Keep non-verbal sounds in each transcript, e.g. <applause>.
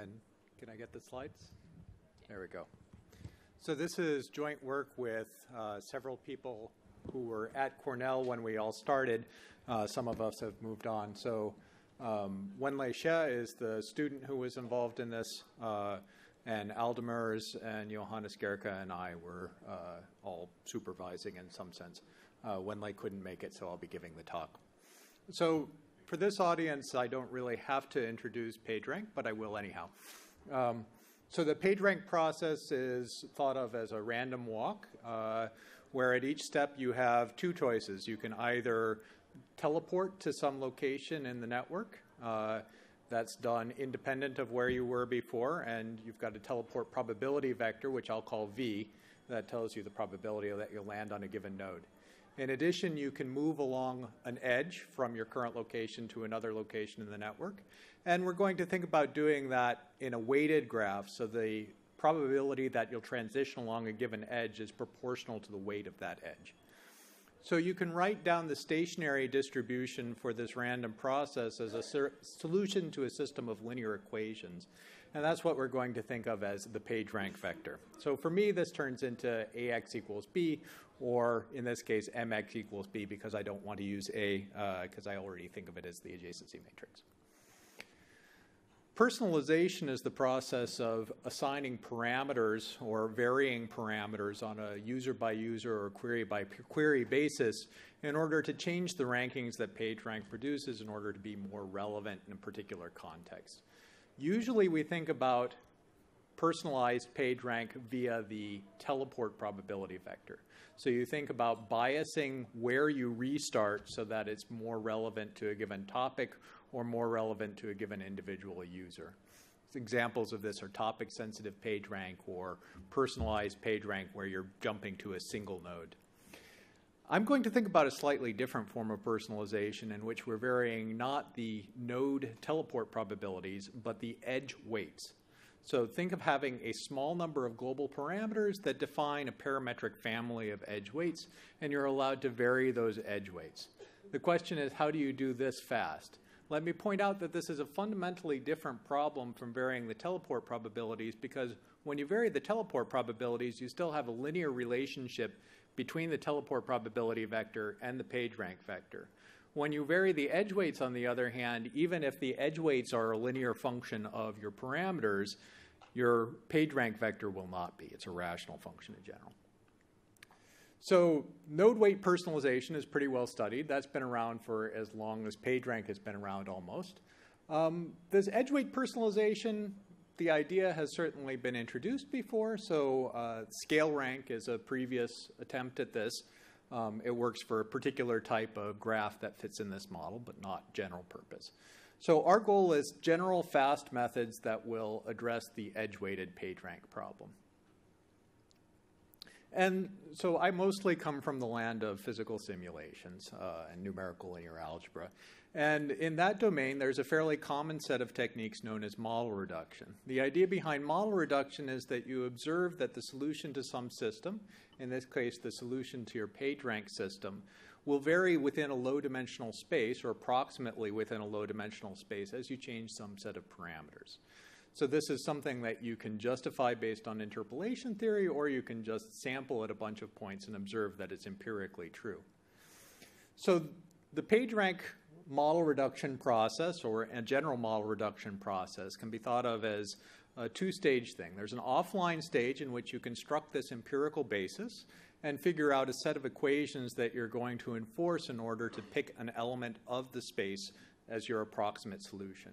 And can I get the slides? There we go. So this is joint work with uh, several people who were at Cornell when we all started. Uh, some of us have moved on. So um, Wenlei Xie is the student who was involved in this, uh, and Al Demers and Johannes Gehrke and I were uh, all supervising in some sense. Uh, Wenlei couldn't make it, so I'll be giving the talk. So for this audience, I don't really have to introduce PageRank, but I will anyhow. Um, so the PageRank process is thought of as a random walk, uh, where at each step you have two choices. You can either teleport to some location in the network. Uh, that's done independent of where you were before, and you've got a teleport probability vector, which I'll call V, that tells you the probability that you'll land on a given node. In addition, you can move along an edge from your current location to another location in the network. And we're going to think about doing that in a weighted graph, so the probability that you'll transition along a given edge is proportional to the weight of that edge. So you can write down the stationary distribution for this random process as a solution to a system of linear equations. And that's what we're going to think of as the PageRank vector. So for me, this turns into AX equals B, or in this case, MX equals B, because I don't want to use A, because uh, I already think of it as the adjacency matrix. Personalization is the process of assigning parameters or varying parameters on a user by user or query by query basis in order to change the rankings that PageRank produces in order to be more relevant in a particular context. Usually we think about personalized PageRank via the teleport probability vector. So you think about biasing where you restart so that it's more relevant to a given topic or more relevant to a given individual user. Examples of this are topic sensitive PageRank or personalized PageRank where you're jumping to a single node. I'm going to think about a slightly different form of personalization in which we're varying not the node teleport probabilities, but the edge weights. So think of having a small number of global parameters that define a parametric family of edge weights, and you're allowed to vary those edge weights. The question is, how do you do this fast? Let me point out that this is a fundamentally different problem from varying the teleport probabilities because when you vary the teleport probabilities, you still have a linear relationship between the teleport probability vector and the PageRank vector. When you vary the edge weights, on the other hand, even if the edge weights are a linear function of your parameters, your PageRank vector will not be. It's a rational function in general. So node weight personalization is pretty well studied. That's been around for as long as PageRank has been around almost. Um, this edge weight personalization, the idea has certainly been introduced before. So uh, scale rank is a previous attempt at this. Um, it works for a particular type of graph that fits in this model, but not general purpose. So our goal is general fast methods that will address the edge-weighted PageRank problem. And so I mostly come from the land of physical simulations uh, and numerical linear algebra. And in that domain, there's a fairly common set of techniques known as model reduction. The idea behind model reduction is that you observe that the solution to some system, in this case, the solution to your PageRank system, will vary within a low dimensional space or approximately within a low dimensional space as you change some set of parameters. So this is something that you can justify based on interpolation theory, or you can just sample at a bunch of points and observe that it's empirically true. So the PageRank model reduction process, or a general model reduction process, can be thought of as a two-stage thing. There's an offline stage in which you construct this empirical basis and figure out a set of equations that you're going to enforce in order to pick an element of the space as your approximate solution.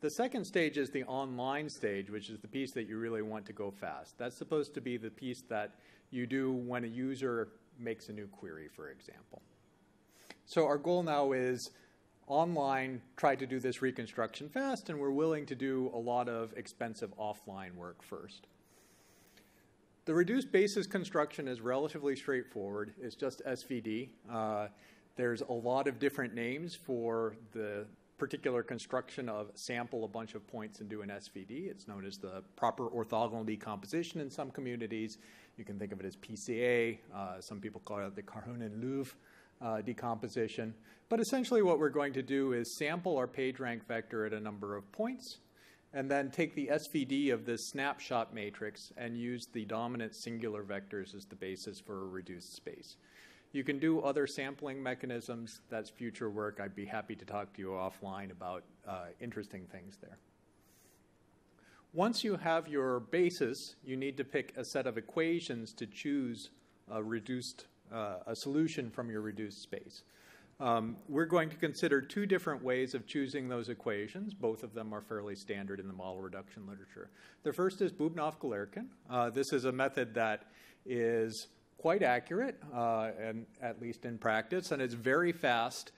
The second stage is the online stage, which is the piece that you really want to go fast. That's supposed to be the piece that you do when a user makes a new query, for example. So our goal now is online, try to do this reconstruction fast, and we're willing to do a lot of expensive offline work first. The reduced basis construction is relatively straightforward. It's just SVD. Uh, there's a lot of different names for the particular construction of sample a bunch of points and do an SVD. It's known as the proper orthogonal decomposition in some communities. You can think of it as PCA. Uh, some people call it the Karhunen-Loève uh, decomposition. But essentially what we're going to do is sample our PageRank vector at a number of points and then take the SVD of this snapshot matrix and use the dominant singular vectors as the basis for a reduced space. You can do other sampling mechanisms. That's future work. I'd be happy to talk to you offline about uh, interesting things there. Once you have your basis, you need to pick a set of equations to choose a reduced uh, a solution from your reduced space. Um, we're going to consider two different ways of choosing those equations. Both of them are fairly standard in the model reduction literature. The first is Bubnov-Galerkin. Uh, this is a method that is quite accurate, uh, and at least in practice, and it's very fast.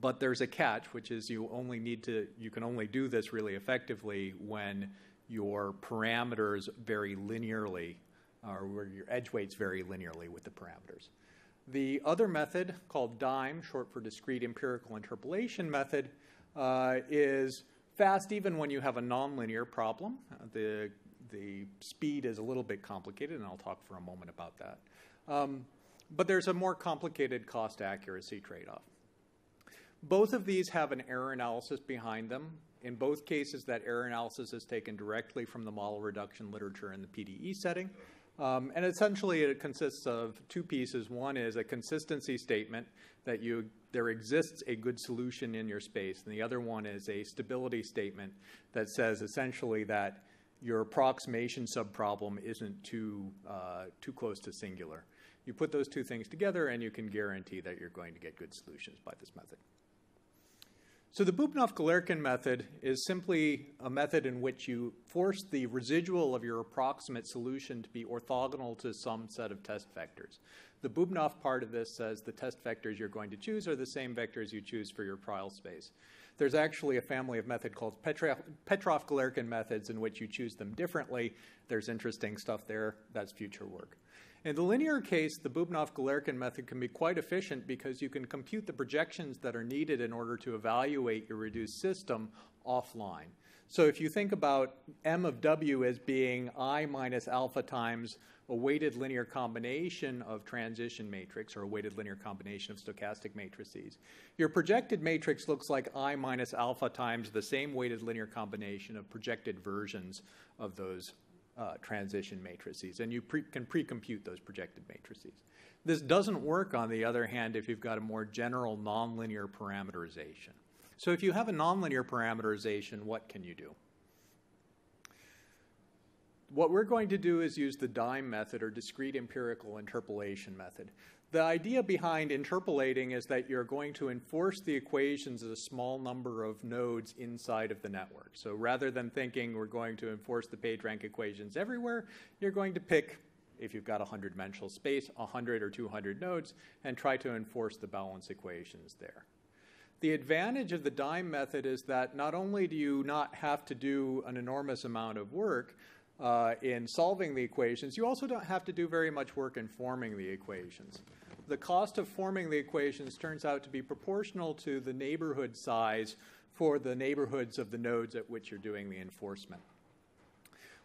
But there's a catch, which is you only need to you can only do this really effectively when your parameters vary linearly, or where your edge weights vary linearly with the parameters. The other method, called DEIM, short for Discrete Empirical Interpolation Method, uh, is fast even when you have a nonlinear problem. Uh, the, the speed is a little bit complicated, and I'll talk for a moment about that. Um, but there's a more complicated cost accuracy trade off. Both of these have an error analysis behind them. In both cases, that error analysis is taken directly from the model reduction literature in the PDE setting. Um, and essentially, it consists of two pieces. One is a consistency statement that you there exists a good solution in your space, and the other one is a stability statement that says essentially that your approximation subproblem isn't too uh, too close to singular. You put those two things together, and you can guarantee that you're going to get good solutions by this method. So the Bubnov-Galerkin method is simply a method in which you force the residual of your approximate solution to be orthogonal to some set of test vectors. The Bubnov part of this says the test vectors you're going to choose are the same vectors you choose for your trial space. There's actually a family of method called Petrov-Galerkin methods in which you choose them differently. There's interesting stuff there. That's future work. In the linear case, the Bubnov-Galerkin method can be quite efficient because you can compute the projections that are needed in order to evaluate your reduced system offline. So if you think about M of W as being I minus alpha times a weighted linear combination of transition matrix or a weighted linear combination of stochastic matrices, your projected matrix looks like I minus alpha times the same weighted linear combination of projected versions of those uh, transition matrices, and you pre- can pre-compute those projected matrices. This doesn't work, on the other hand, if you've got a more general nonlinear parameterization. So if you have a nonlinear parameterization, what can you do? What we're going to do is use the DEIM method or discrete empirical interpolation method. The idea behind interpolating is that you're going to enforce the equations as a small number of nodes inside of the network. So rather than thinking we're going to enforce the PageRank equations everywhere, you're going to pick, if you've got a 100 dimensional space, 100 or 200 nodes, and try to enforce the balance equations there. The advantage of the DEIM method is that not only do you not have to do an enormous amount of work, uh, in solving the equations, you also don't have to do very much work in forming the equations. The cost of forming the equations turns out to be proportional to the neighborhood size for the neighborhoods of the nodes at which you're doing the enforcement.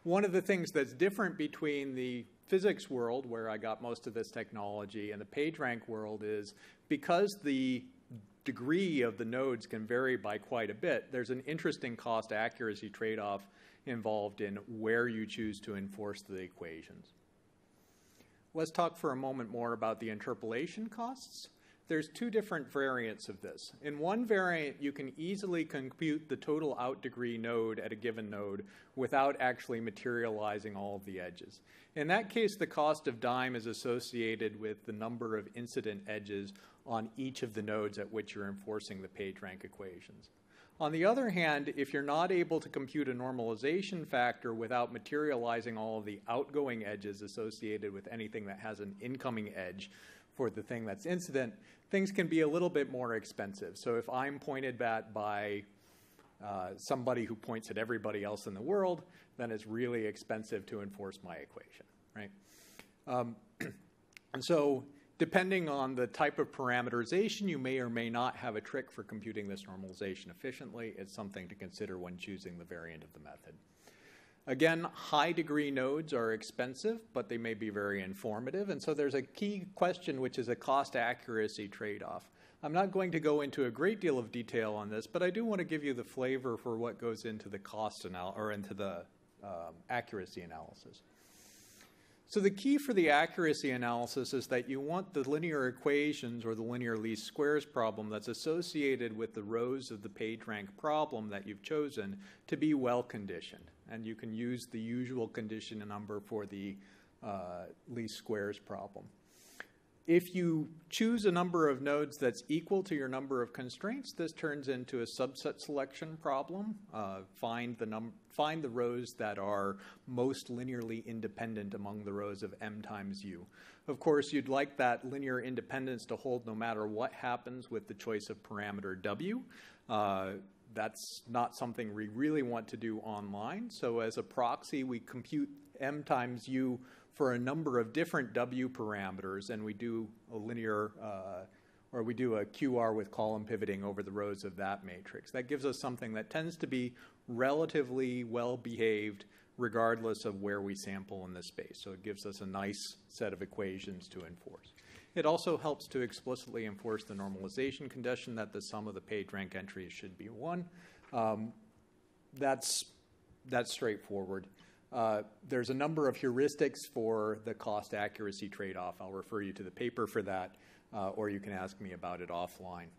One of the things that's different between the physics world, where I got most of this technology, and the PageRank world is because the degree of the nodes can vary by quite a bit, there's an interesting cost accuracy trade off involved in where you choose to enforce the equations. Let's talk for a moment more about the interpolation costs. There's two different variants of this. In one variant, you can easily compute the total out degree node at a given node without actually materializing all of the edges. In that case, the cost of DEIM is associated with the number of incident edges on each of the nodes at which you're enforcing the PageRank equations. On the other hand, if you're not able to compute a normalization factor without materializing all of the outgoing edges associated with anything that has an incoming edge for the thing that's incident, things can be a little bit more expensive. So if I'm pointed at by uh, somebody who points at everybody else in the world, then it's really expensive to enforce my equation, right? Um, <clears throat> and so Depending on the type of parameterization, you may or may not have a trick for computing this normalization efficiently. It's something to consider when choosing the variant of the method. Again, high degree nodes are expensive, but they may be very informative. And so there's a key question, which is a cost accuracy trade off. I'm not going to go into a great deal of detail on this, but I do want to give you the flavor for what goes into the cost anal- or into the um, accuracy analysis. So the key for the accuracy analysis is that you want the linear equations or the linear least squares problem that's associated with the rows of the PageRank problem that you've chosen to be well conditioned. And you can use the usual condition number for the uh, least squares problem. If you choose a number of nodes that's equal to your number of constraints, this turns into a subset selection problem. Uh, find, the num- find the rows that are most linearly independent among the rows of m times u. Of course, you'd like that linear independence to hold no matter what happens with the choice of parameter w. Uh, that's not something we really want to do online. So, as a proxy, we compute m times u for a number of different W parameters, and we do a linear, uh, or we do a QR with column pivoting over the rows of that matrix. That gives us something that tends to be relatively well behaved regardless of where we sample in the space. So it gives us a nice set of equations to enforce. It also helps to explicitly enforce the normalization condition that the sum of the page rank entries should be 1. Um, that's, that's straightforward. Uh, there's a number of heuristics for the cost accuracy trade off. I'll refer you to the paper for that, uh, or you can ask me about it offline.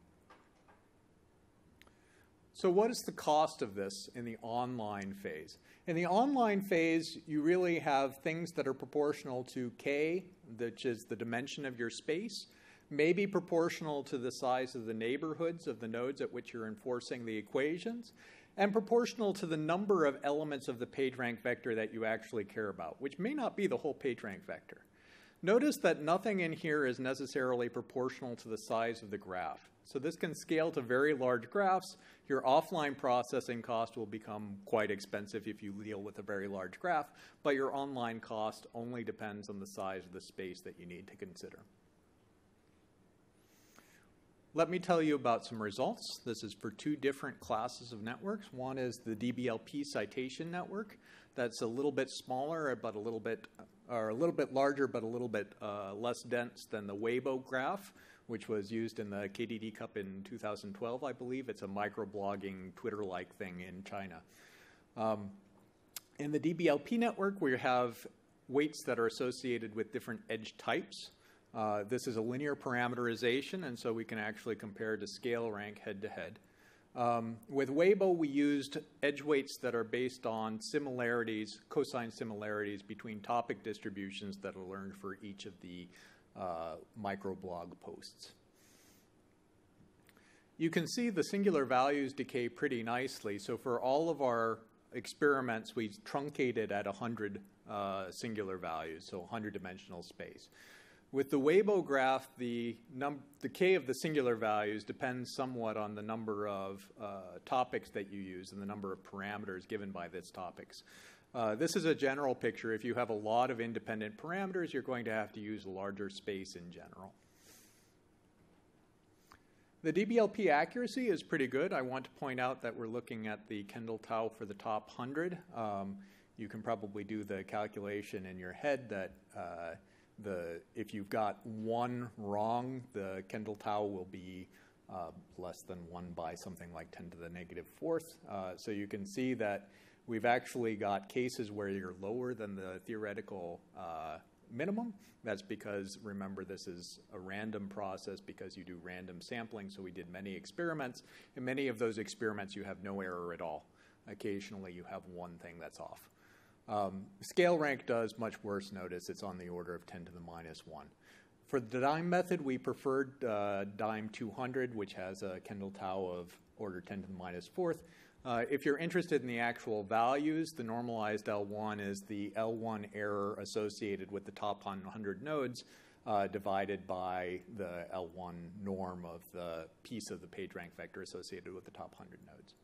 So, what is the cost of this in the online phase? In the online phase, you really have things that are proportional to k, which is the dimension of your space, maybe proportional to the size of the neighborhoods of the nodes at which you're enforcing the equations, and proportional to the number of elements of the PageRank vector that you actually care about, which may not be the whole PageRank vector. Notice that nothing in here is necessarily proportional to the size of the graph. So this can scale to very large graphs. Your offline processing cost will become quite expensive if you deal with a very large graph, but your online cost only depends on the size of the space that you need to consider. Let me tell you about some results. This is for two different classes of networks. One is the DBLP citation network. That's a little bit smaller, but a little bit, or a little bit larger, but a little bit uh, less dense than the Weibo graph, which was used in the KDD Cup in 2012, I believe. It's a microblogging, Twitter-like thing in China. Um, in the DBLP network, we have weights that are associated with different edge types. Uh, this is a linear parameterization, and so we can actually compare to scale rank head to head. Um, with Weibo, we used edge weights that are based on similarities, cosine similarities between topic distributions that are learned for each of the uh, microblog posts. You can see the singular values decay pretty nicely. So for all of our experiments, we truncated at 100 uh, singular values, so 100 dimensional space. With the Weibo graph, the, the k of the singular values depends somewhat on the number of uh, topics that you use and the number of parameters given by these topics. Uh, this is a general picture. If you have a lot of independent parameters, you're going to have to use a larger space in general. The DBLP accuracy is pretty good. I want to point out that we're looking at the Kendall Tau for the top 100. Um, you can probably do the calculation in your head that uh, the if you've got one wrong, the Kendall tau will be uh, less than one by something like 10 to the negative fourth. Uh, so you can see that we've actually got cases where you're lower than the theoretical uh, minimum. That's because, remember, this is a random process because you do random sampling. So we did many experiments. In many of those experiments, you have no error at all. Occasionally, you have one thing that's off. Um, scale rank does much worse. Notice it's on the order of 10 to the minus 1. For the DEIM method, we preferred uh, DEIM 200, which has a Kendall tau of order 10 to the minus 4th. Uh, if you're interested in the actual values, the normalized L1 is the L1 error associated with the top 100 nodes uh, divided by the L1 norm of the piece of the PageRank vector associated with the top 100 nodes.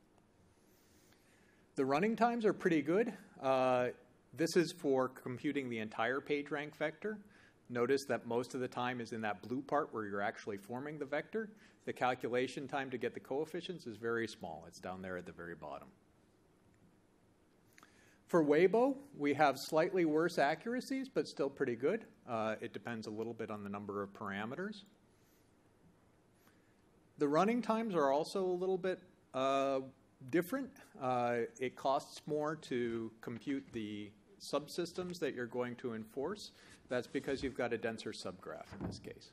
The running times are pretty good. Uh, this is for computing the entire PageRank vector. Notice that most of the time is in that blue part where you're actually forming the vector. The calculation time to get the coefficients is very small. It's down there at the very bottom. For Weibo, we have slightly worse accuracies, but still pretty good. Uh, it depends a little bit on the number of parameters. The running times are also a little bit uh, different. Uh, it costs more to compute the subsystems that you're going to enforce. That's because you've got a denser subgraph in this case.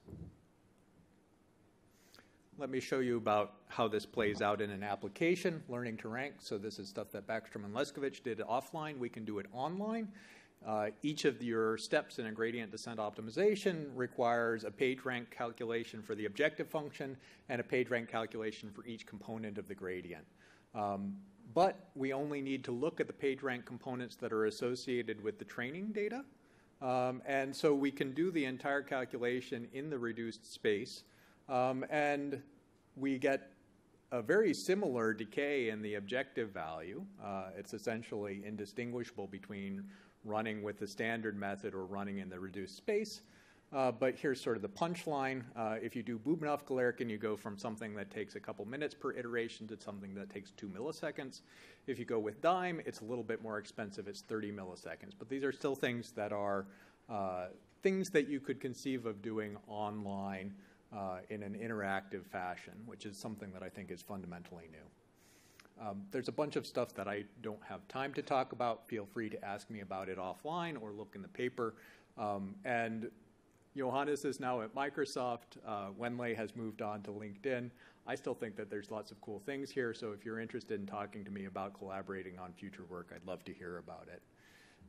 Let me show you about how this plays out in an application, learning to rank. So this is stuff that Backstrom and Leskovec did offline. We can do it online. Uh, each of your steps in a gradient descent optimization requires a page rank calculation for the objective function and a page rank calculation for each component of the gradient. Um, but we only need to look at the page rank components that are associated with the training data. Um, and so we can do the entire calculation in the reduced space. Um, and we get a very similar decay in the objective value. Uh, it's essentially indistinguishable between running with the standard method or running in the reduced space. Uh, but here's sort of the punchline. Uh, if you do Bubnov Galerkin, you go from something that takes a couple minutes per iteration to something that takes two milliseconds. If you go with DEIM, it's a little bit more expensive. It's 30 milliseconds. But these are still things that are uh, things that you could conceive of doing online uh, in an interactive fashion, which is something that I think is fundamentally new. Um, there's a bunch of stuff that I don't have time to talk about. Feel free to ask me about it offline or look in the paper. Um, and Johannes is now at Microsoft. Uh, Wenlei has moved on to LinkedIn. I still think that there's lots of cool things here. So if you're interested in talking to me about collaborating on future work, I'd love to hear about it.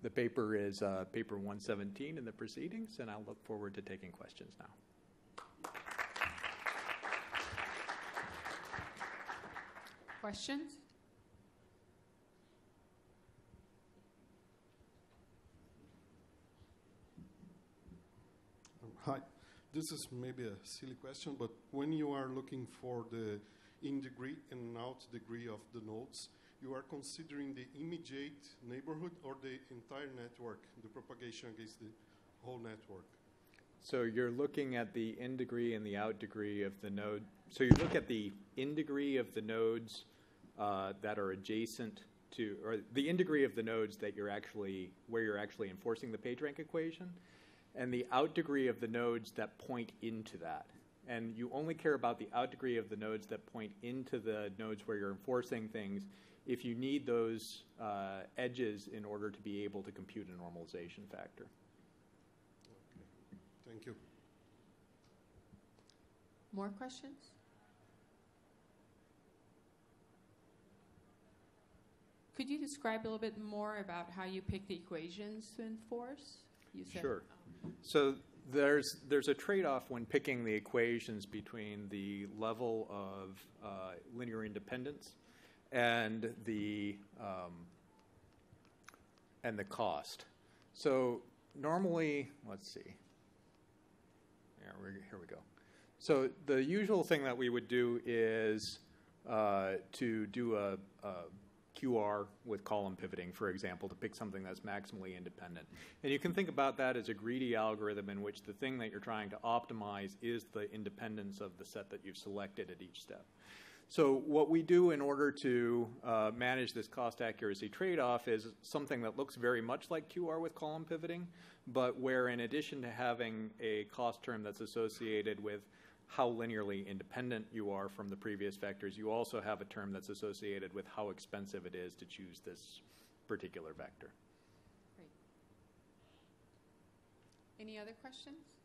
The paper is uh, paper 117 in the proceedings, and I'll look forward to taking questions now. Questions? Hi. This is maybe a silly question, but when you are looking for the in degree and out degree of the nodes, you are considering the immediate neighborhood or the entire network, the propagation against the whole network? So you're looking at the in degree and the out degree of the node. So you look at the in degree of the nodes uh, that are adjacent to, or the in degree of the nodes that you're actually, where you're actually enforcing the PageRank equation, and the out degree of the nodes that point into that. And you only care about the out degree of the nodes that point into the nodes where you're enforcing things if you need those uh, edges in order to be able to compute a normalization factor. Thank you. More questions? Could you describe a little bit more about how you pick the equations to enforce? You said, sure. So there's there's a trade-off when picking the equations between the level of uh, linear independence and the um, and the cost. So normally, let's see. Yeah, here we go. So the usual thing that we would do is uh, to do a, a QR with column pivoting, for example, to pick something that's maximally independent. And you can think about that as a greedy algorithm in which the thing that you're trying to optimize is the independence of the set that you've selected at each step. So what we do in order to uh, manage this cost accuracy trade-off is something that looks very much like QR with column pivoting, but where in addition to having a cost term that's associated with how linearly independent you are from the previous vectors, you also have a term that's associated with how expensive it is to choose this particular vector. Great. Any other questions?